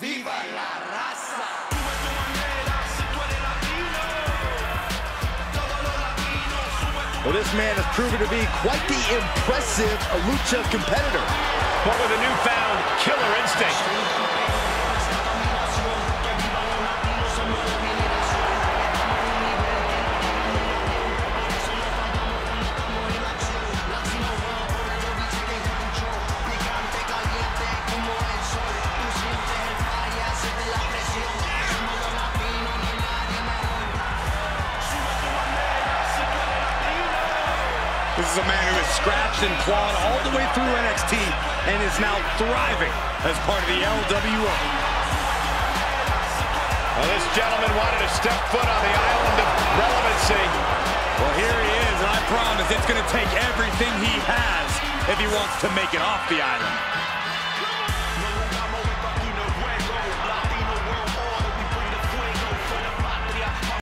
Viva la raza. Well, this man has proven to be quite the impressive lucha competitor. But with a newfound killer instinct. This is a man who has scratched and clawed all the way through NXT and is now thriving as part of the LWO. Well, this gentleman wanted to step foot on the island of relevancy. Well, here he is, and I promise it's going to take everything he has if he wants to make it off the island.